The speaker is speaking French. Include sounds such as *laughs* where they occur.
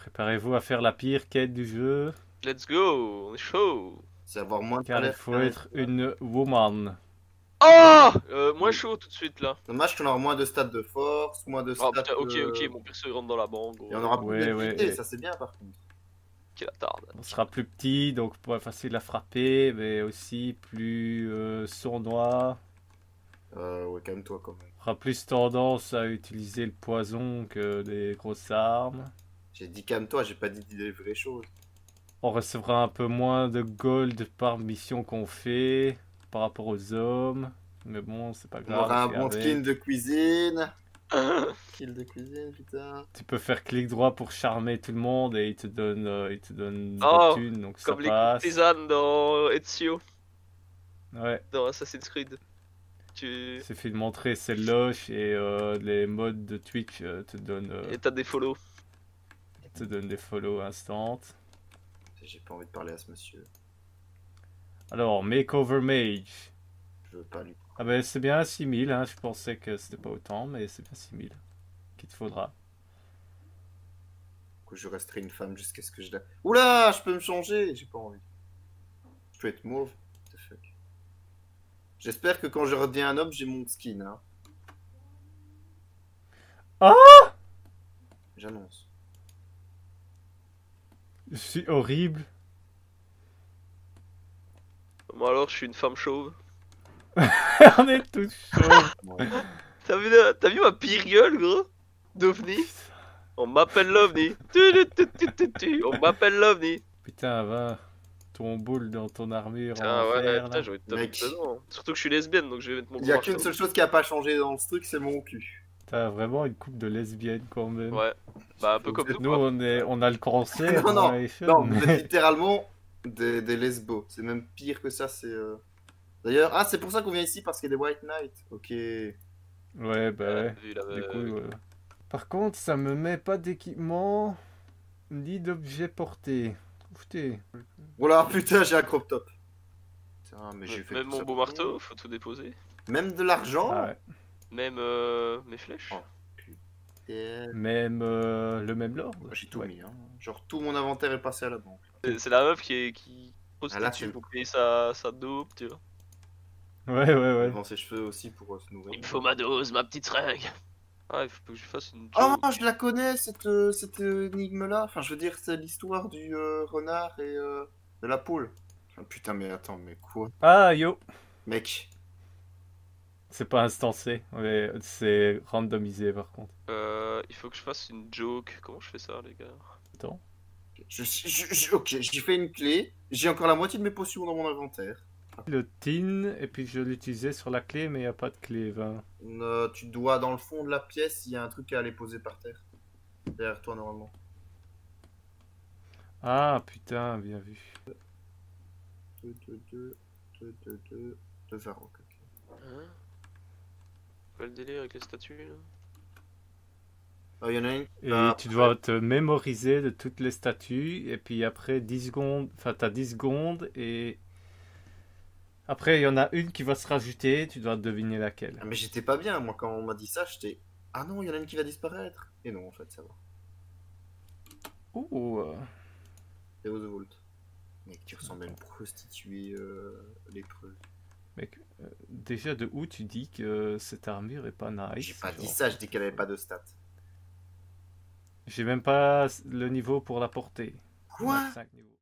Préparez-vous à faire la pire quête du jeu, Let's go, on est chaud. C'est avoir moins de car il faut être une woman. Oh euh, Moins chaud tout de suite là. Dommage qu'on aura moins de stats de force, moins de stats. Oh putain, ok, de- ok, mon perso il rentre dans la banque. Et on aura plus Ouais, d'activité, ouais. ça c'est bien par contre. Quelle attarde. On sera plus petit, donc pas facile à frapper, mais aussi plus euh, sournois. Euh, ouais, calme-toi quand même. On aura plus tendance à utiliser le poison que des grosses armes. J'ai dit calme-toi, j'ai pas dit des vraies choses. On recevra un peu moins de gold par mission qu'on fait par rapport aux hommes. Mais bon, c'est pas On grave. aura un bon avec. skin de cuisine. *laughs* Skill de cuisine, putain. Tu peux faire clic droit pour charmer tout le monde et il te donne, euh, il te donne des Oh, thunes, donc Comme ça les passe. courtisanes dans Ezio, Ouais, dans Assassin's Creed. Tu... c'est fait de montrer c'est loche et euh, les modes de Twitch euh, te donnent, euh, Et t'as des follow. Te donnent des follow instant. J'ai pas envie de parler à ce monsieur. Alors, Makeover Mage. Je veux pas lui. Ah ben c'est bien 6000, hein. je pensais que c'était pas autant, mais c'est bien 6000 qu'il te faudra. que je resterai une femme jusqu'à ce que je la. Oula, je peux me changer J'ai pas envie. Je peux être mauve. What the fuck. J'espère que quand je redeviens un homme, j'ai mon skin. Hein. Ah J'annonce. Je suis horrible. Moi alors, je suis une femme chauve. *laughs* On est tous. *laughs* Ouais. T'as vu, vu ma pire gueule, gros? D'OVNI On m'appelle l'OVNI. Tu, tu, tu, tu, tu, tu. On m'appelle l'OVNI. Putain, va. Ton boule dans ton armure Ah ouais, fer, putain, là. j'ai envie de Mec. dedans. Surtout que je suis lesbienne, donc je vais mettre mon Il y a qu'une seule chose qui a pas changé dans ce truc, c'est mon cul. T'as vraiment une coupe de lesbienne quand même. Ouais, bah un peu comme nous. Nous, on, est, on a le cancer. *laughs* Non, non, Non, mais- vous êtes *laughs* littéralement des, des lesbos. C'est même pire que ça, c'est. euh, D'ailleurs, ah, c'est pour ça qu'on vient ici parce qu'il y a des White Knights. Ok. Ouais, bah ouais. Du coup, euh, Par contre, ça me met pas d'équipement ni d'objet porté. Oufté. Voilà, putain, j'ai un crop top. Putain, mais j'ai fait Même mon beau marteau, faut tout déposer. Même de l'argent Ah ouais. Même euh, mes flèches. Oh. Même euh, le même lord. J'ai tout Ouais. mis. Hein. Genre, tout mon inventaire est passé à la banque. C'est c'est la meuf qui est qui pose Ah, là, pour payer sa, sa dope, tu vois. Ouais, ouais, ouais. Devant ses cheveux aussi pour euh, se nourrir. Il me faut ma dose, ma petite seringue. Ah, il faut que je fasse une. Ah, joke. je la connais, cette, euh, cette euh, énigme-là. Enfin, je veux dire, c'est l'histoire du euh, renard et euh, de la poule. Ah, putain, mais attends, mais quoi? Ah, yo. Mec, C'est pas instancé. C'est randomisé par contre. Euh, il faut que je fasse une joke. Comment je fais ça, les gars Attends. je, je- je- ok, j'ai fait une clé. J'ai encore la moitié de mes potions dans mon inventaire. Le tin, et puis je l'utilisais sur la clé, mais il n'y a pas de clé 20. Euh, tu dois, dans le fond de la pièce, il y a un truc à aller poser par terre. Derrière toi, normalement. Ah, putain, bien vu. Deux, deux, deux, deux, deux, deux, deux Varrock, ok. Hein Quoi le délire avec les statues là Ah, Il y en a une. Et Ah, tu dois te mémoriser de toutes les statues, et puis après 10 secondes, enfin t'as 10 secondes, et après il y en a une qui va se rajouter, tu dois deviner laquelle. Ah, mais j'étais pas bien, moi, quand on m'a dit ça, j'étais. Ah non, il y en a une qui va disparaître. Et non, en fait, ça va. Ouh, C'est Oswald. Mec, tu ressembles à une prostituée euh, lépreuse. Mec, euh, déjà de où tu dis que cette armure est pas nice J'ai pas dit ça, je dis qu'elle avait pas de stats. J'ai même pas le niveau pour la porter. Quoi? Niveaux.